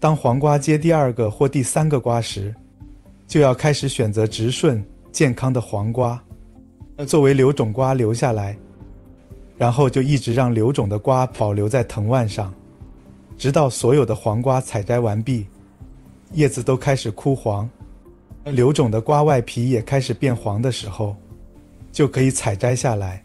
当黄瓜结第二个或第三个瓜时，就要开始选择直顺、健康的黄瓜，作为留种瓜留下来，然后就一直让留种的瓜保留在藤蔓上，直到所有的黄瓜采摘完毕，叶子都开始枯黄，留种的瓜外皮也开始变黄的时候，就可以采摘下来。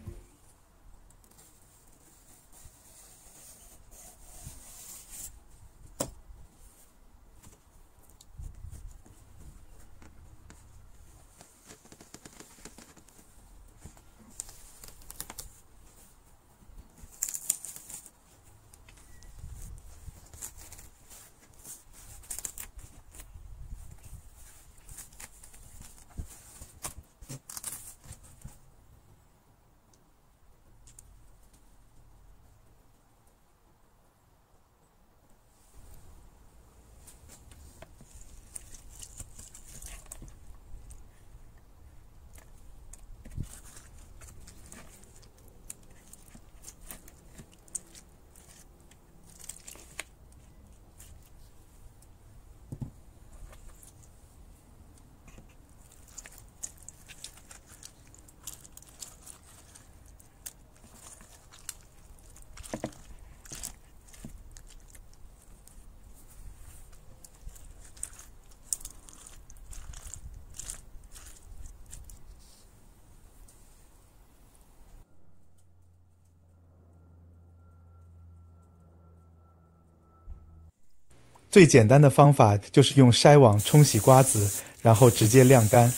最简单的方法就是用筛网冲洗瓜子，然后直接晾干。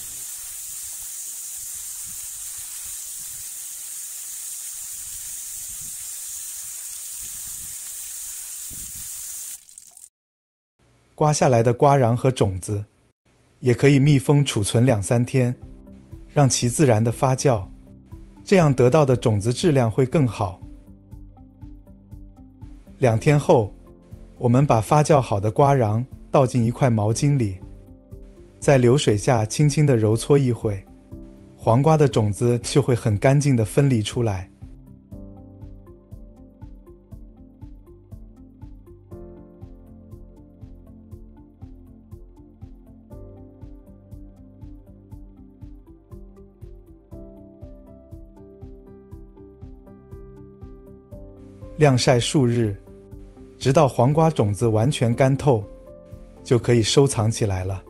刮下来的瓜瓤和种子，也可以密封储存两三天，让其自然的发酵，这样得到的种子质量会更好。两天后。我们把发酵好的瓜瓤倒进一块毛巾里，在流水下轻轻地揉搓一会，黄瓜的种子就会很干净地分离出来。晾晒数日。直到黄瓜种子完全干透，就可以收藏起来了。